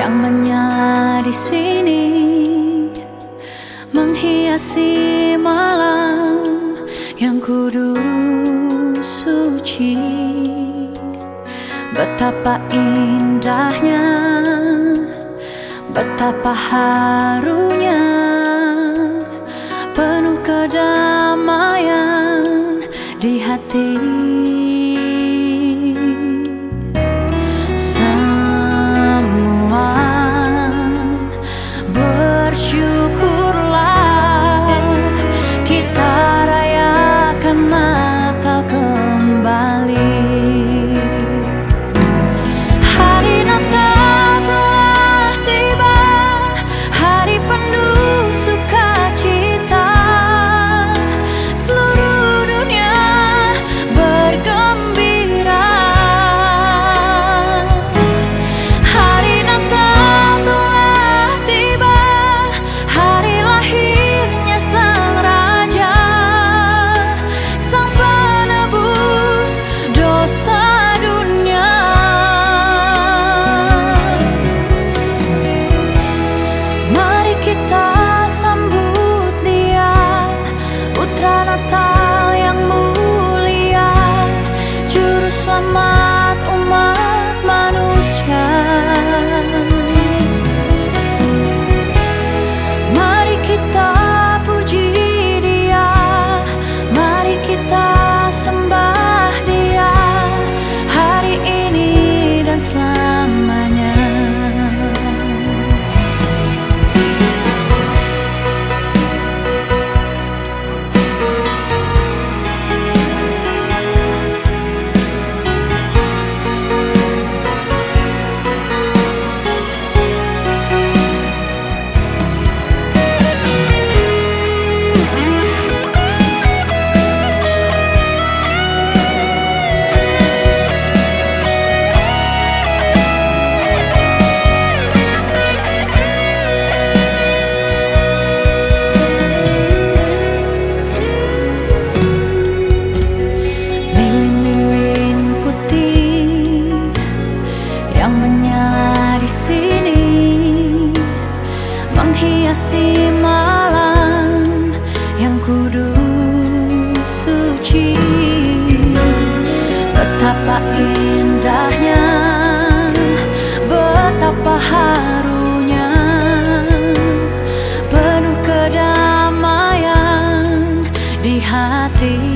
yang menyala di sini menghiasi malam yang kudus suci. Betapa indahnya betapa harunya penuh kedamaian di hati si malam yang kudus suci. Betapa indahnya, betapa harunya Penuh kedamaian di hati